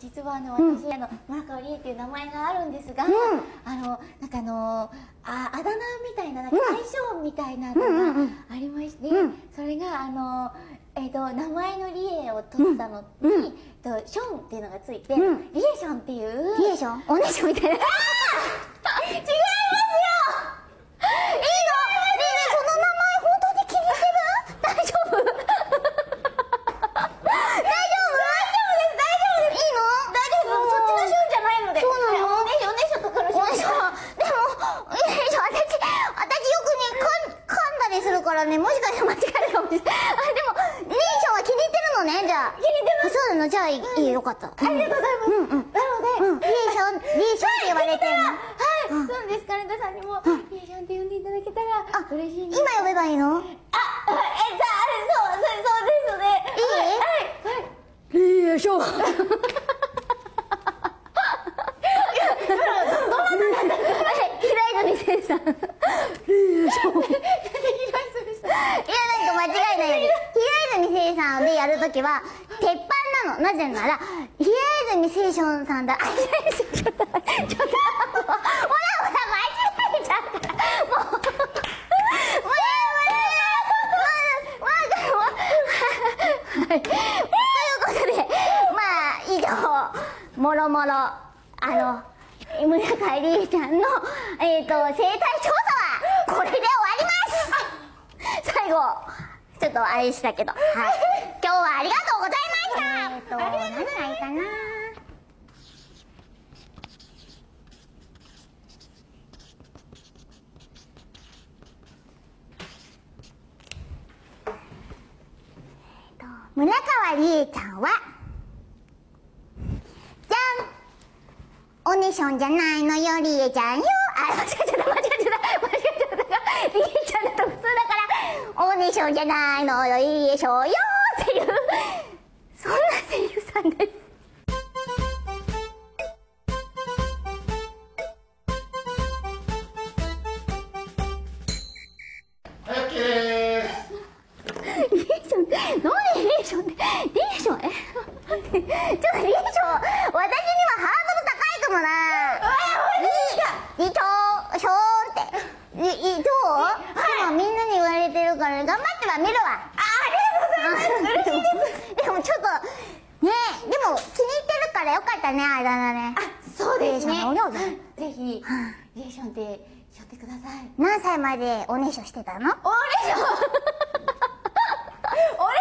実はあの私、あの村川理恵っていう名前があるんですが、うん。あのなんかあのああだ名みたいななんかうん。相性みたいなのうんうんうがん。ありまして、うん。それがあのえっ、と名前のリエを取ったのに、うん。とションっていうのがついて、うん。リエションっていういいでしょおねしょみたいな。違いますよいいのねえねえその名前本当に気にしてる大丈夫大丈夫大丈夫です大丈夫ですいいの大丈夫そっちのションじゃないのでそうなのおねしょおねしょとかのションおねしょでも、いいでしょ私、私よくね、かん、噛んだりするからね、もしかしたら間違えるかもしれない。あ、でも、リエーションは気に入ってるのね、じゃあ。気に入ってますそうなのじゃあ、いい、いいよかった。あありがとうございます、うんうん。なので、うん、リエーション、リエーションって言われてるの。はい、そうです金田さんにも、リエションって呼んでいただけたらあ嬉しい今呼べばいいの？あ、え、じゃあ、あれ、そう、そう、そうですよね。いい？はい、はい。よいしょ。平泉聖さん。いや、なんか間違いないように。平泉聖さんでやるときは、鉄板なの。なぜなら、平泉聖ションさんだ。あ、ちょっと、ちょっと、ほらほら、間違えちゃった。もう、もう、もう、もう、もう、はい。ということで、まあ、以上、もろもろ、あの、村川りえちゃんの、えっ、と、生態調査は、これで終わります最後、ちょっとあれしたけど、はい。今日はありがとうございましたえっ、と、何がいいかな？村川りえちゃんは、じゃんオネションじゃないのよ、りえちゃんよ。あ、間違えちゃった、間違えちゃった、間違えちゃった。りえちゃんだと普通だから、オネションじゃないのよ、りえしょうよっていう、そんな声優さんです。い、オッケーです。リエーションって、何リエーションって、リエーション、え、ちょっとリエション、私にはハードル高いかもな。リ、リチョー、ショーンって。リ、リ、どう頑張っては見るわ。あ、ありがとうございます。嬉しいです。でもちょっと、ねえ、でも気に入ってるからよかったね、あだ名ね。あ、そうですね。ぜひ、リエションって、しょってください。何歳までおねしょしてたの？おねしょおね